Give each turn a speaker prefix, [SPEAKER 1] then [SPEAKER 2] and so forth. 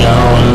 [SPEAKER 1] Yeah.